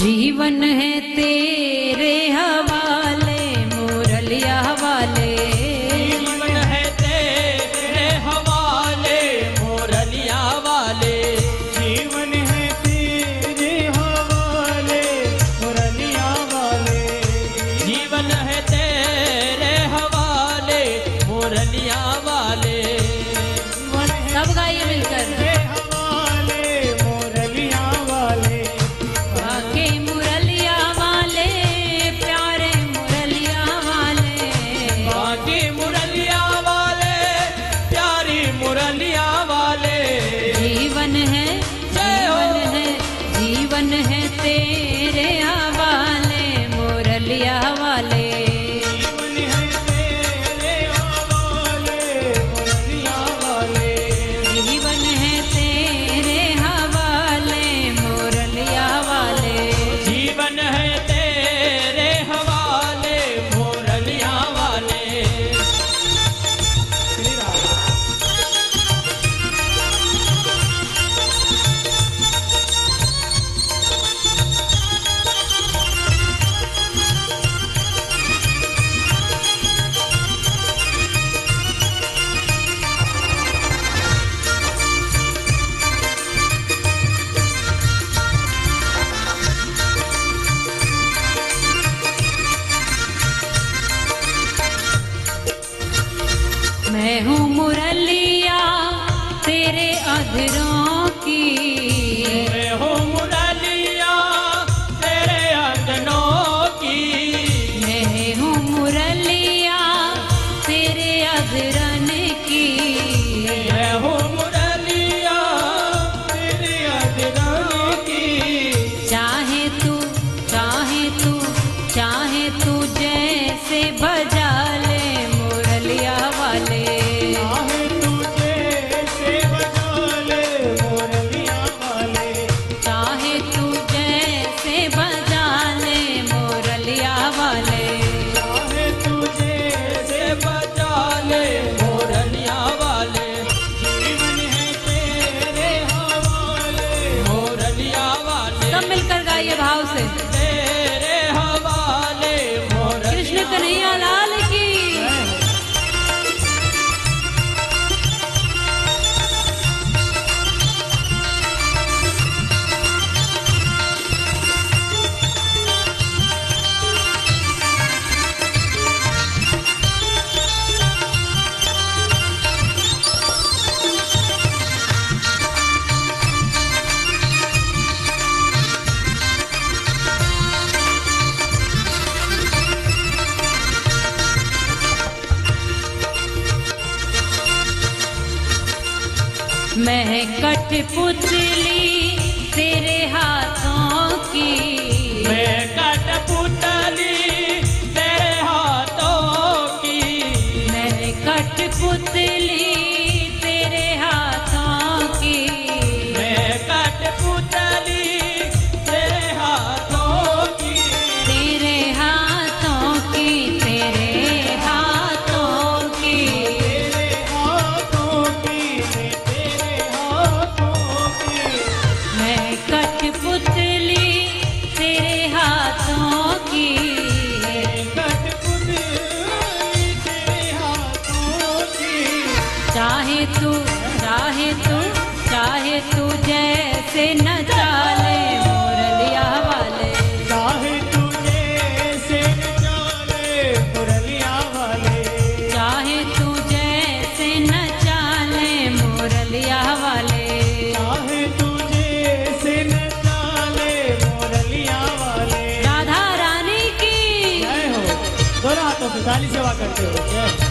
जीवन है तेरा। से बजा मैं कठपुतली तो मिताली सेवा करते हो।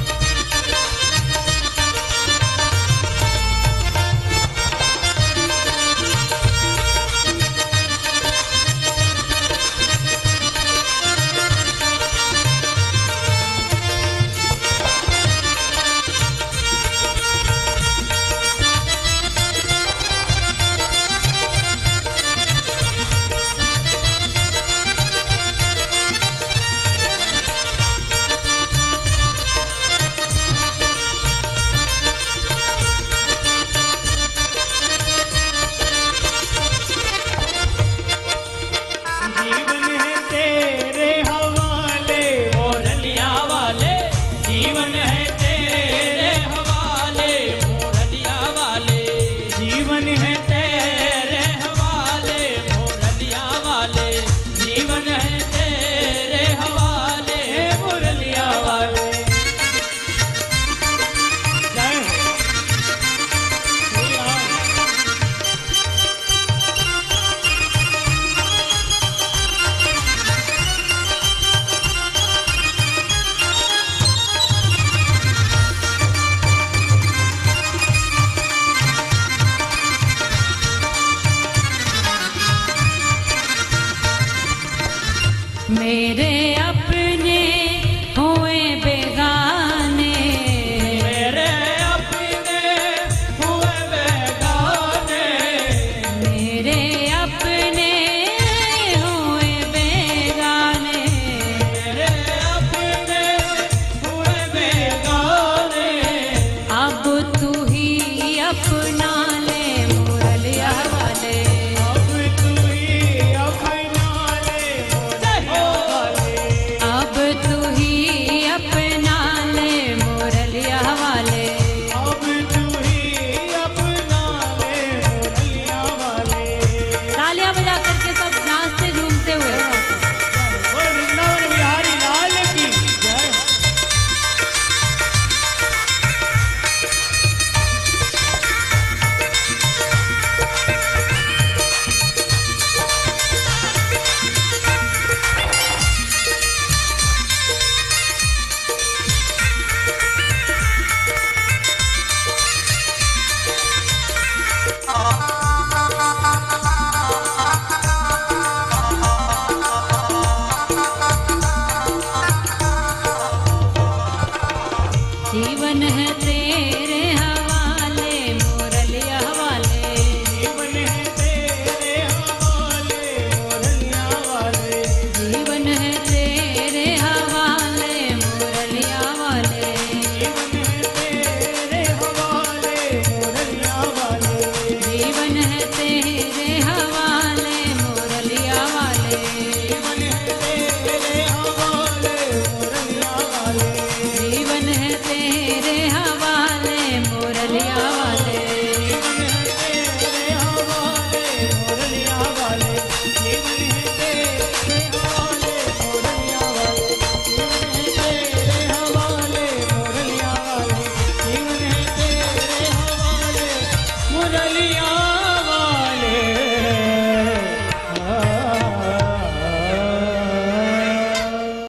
अपने